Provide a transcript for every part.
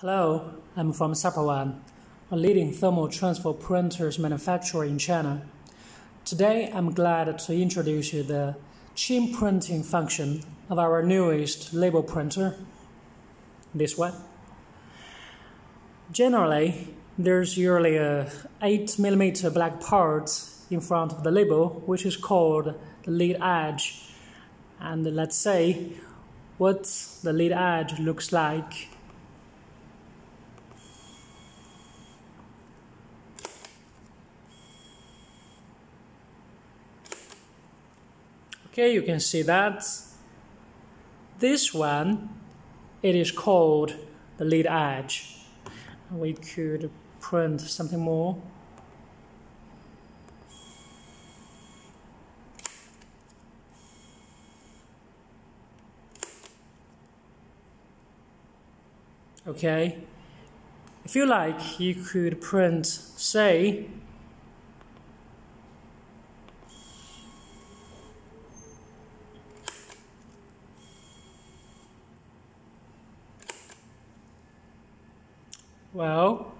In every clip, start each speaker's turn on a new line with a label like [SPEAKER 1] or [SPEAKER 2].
[SPEAKER 1] Hello, I'm from Supvan, a leading thermal transfer printers manufacturer in China. Today, I'm glad to introduce you the chain printing function of our newest label printer, this one. Generally, there's usually a 8mm black part in front of the label, which is called the lead edge. And let's say what the lead edge looks like Okay, you can see that. This one, it is called the lead edge. We could print something more. Okay, if you like, you could print, say, Well,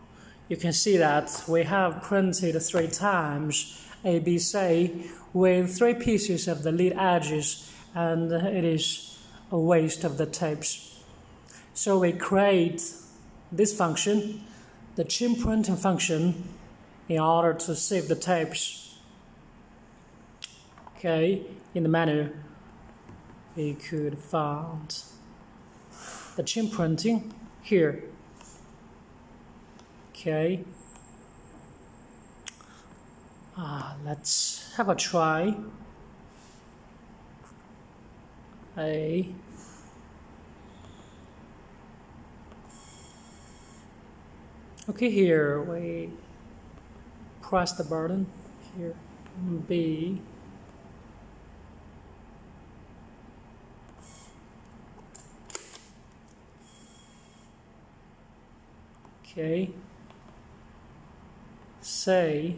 [SPEAKER 1] you can see that we have printed three times ABC with three pieces of the lead edges and it is a waste of the tapes. So we create this function, the chain printing function, in order to save the tapes. Okay, in the menu, we could find the chain printing here. Okay. Uh, let's have a try. A. Okay, here we press the button here. B. Okay say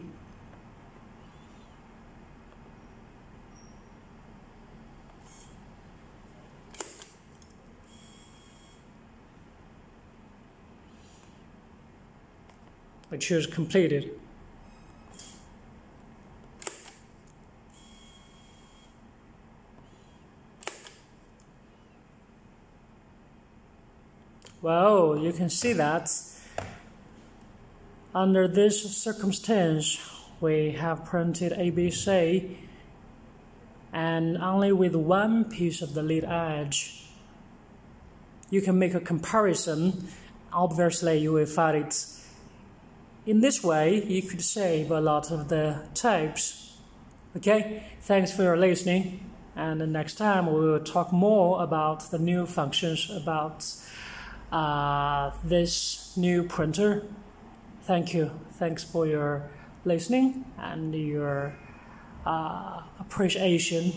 [SPEAKER 1] I choose completed. Well, you can see that under this circumstance, we have printed ABC and only with one piece of the lead edge. You can make a comparison. Obviously, you will find it. In this way, you could save a lot of the tapes. Okay, thanks for your listening. And next time, we will talk more about the new functions about uh, this new printer. Thank you. Thanks for your listening and your uh, appreciation